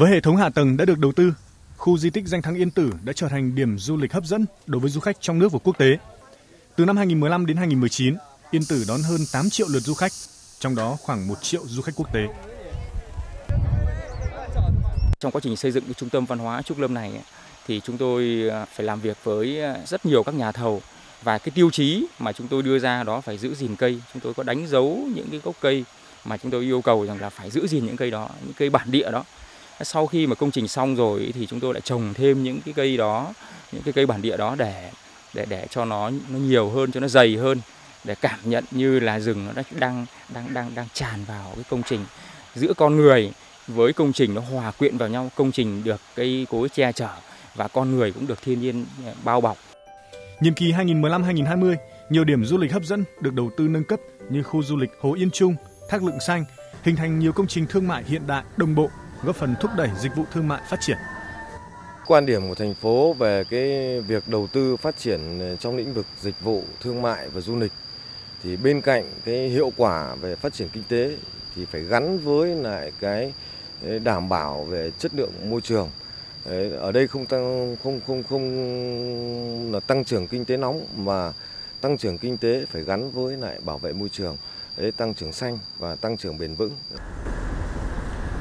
Với hệ thống hạ tầng đã được đầu tư, khu di tích danh thắng Yên Tử đã trở thành điểm du lịch hấp dẫn đối với du khách trong nước và quốc tế. Từ năm 2015 đến 2019, Yên Tử đón hơn 8 triệu lượt du khách, trong đó khoảng 1 triệu du khách quốc tế. Trong quá trình xây dựng cái trung tâm văn hóa Trúc Lâm này thì chúng tôi à, phải làm việc với à, rất nhiều các nhà thầu và cái tiêu chí mà chúng tôi đưa ra đó phải giữ gìn cây. Chúng tôi có đánh dấu những cái gốc cây mà chúng tôi yêu cầu rằng là phải giữ gìn những cây đó, những cây bản địa đó. Sau khi mà công trình xong rồi thì chúng tôi lại trồng thêm những cái cây đó, những cái cây bản địa đó để để để cho nó nó nhiều hơn, cho nó dày hơn để cảm nhận như là rừng nó đang đang đang đang tràn vào cái công trình. Giữa con người với công trình nó hòa quyện vào nhau công trình được cây cối che chở và con người cũng được thiên nhiên ờ, bao bọc. Nhiệm kỳ 2015-2020 nhiều điểm du lịch hấp dẫn được đầu tư nâng cấp như khu du lịch Hồ Yên Trung, Thác Lượng Xanh, hình thành nhiều công trình thương mại hiện đại đồng bộ, góp phần thúc đẩy dịch vụ thương mại phát triển. Quan điểm của thành phố về cái việc đầu tư phát triển ờ, trong lĩnh vực dịch vụ thương mại và du lịch thì bên cạnh cái hiệu quả về phát triển kinh tế thì phải gắn với lại cái ờ, đảm bảo về chất lượng môi trường. Ở đây không tăng không không không là tăng trưởng kinh tế nóng mà tăng trưởng kinh tế phải gắn với lại bảo vệ môi trường, tăng trưởng xanh và tăng trưởng bền vững.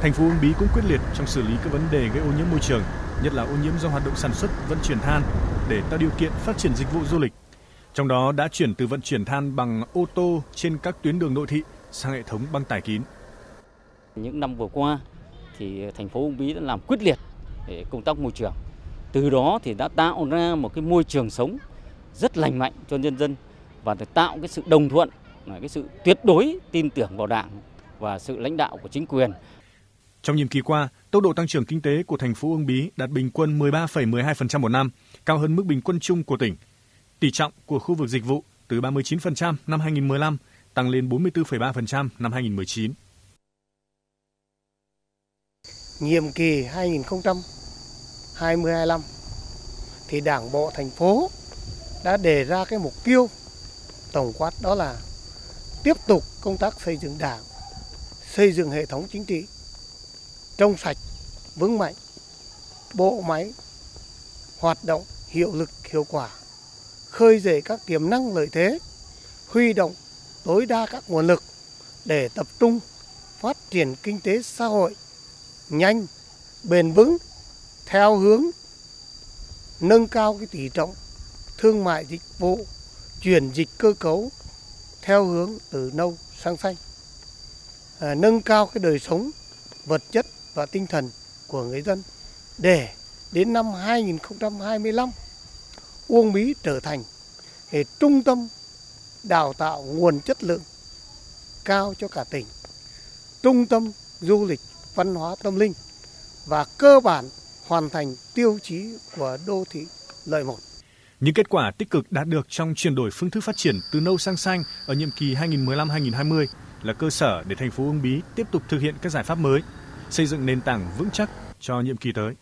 Thành phố Uông Bí cũng quyết liệt trong xử lý các vấn đề gây ô nhiễm môi trường, nhất là ô nhiễm do hoạt động sản xuất, vận chuyển than để tạo điều kiện phát triển dịch vụ du lịch. Trong đó đã chuyển từ vận chuyển than bằng ô tô trên các tuyến đường nội thị sang hệ thống băng tải kín. Những năm vừa qua thì thành phố Uông Bí đã làm quyết liệt để công tác môi trường. Từ đó thì đã tạo ra một cái môi trường sống rất lành mạnh cho nhân dân và để tạo cái sự đồng thuận, cái sự tuyệt đối tin tưởng vào Đảng và sự lãnh đạo của chính quyền. Trong nhiệm kỳ qua, tốc độ tăng trưởng kinh tế của thành phố Uông Bí đạt bình quân 13,12% một năm, cao hơn mức bình quân chung của tỉnh. Tỷ trọng của khu vực dịch vụ từ 39% năm 2015 tăng lên 44,3% năm 2019. Nhiệm kỳ 2020-2025 thì Đảng bộ thành phố đã đề ra cái mục tiêu tổng quát đó là tiếp tục công tác xây dựng Đảng, xây dựng hệ thống chính trị trong sạch, vững mạnh, bộ máy hoạt động hiệu lực hiệu quả, khơi dậy các tiềm năng lợi thế, huy động tối đa các nguồn lực để tập trung phát triển kinh tế xã hội nhanh, bền vững theo hướng nâng cao cái tỷ trọng thương mại dịch vụ, chuyển dịch cơ cấu theo hướng từ nâu sang xanh, à, nâng cao cái đời sống vật chất và tinh thần của người dân để đến năm 2025 Uông Bí trở thành hệ trung tâm đào tạo nguồn chất lượng cao cho cả tỉnh, trung tâm du lịch văn hóa tâm linh và cơ bản hoàn thành tiêu chí của đô thị lợi một. Những kết quả tích cực đạt được trong chuyển đổi phương thức phát triển từ nâu sang xanh ở nhiệm kỳ 2015-2020 là cơ sở để thành phố Uông Bí tiếp tục thực hiện các giải pháp mới, xây dựng nền tảng vững chắc cho nhiệm kỳ tới.